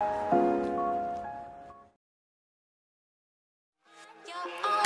You're on.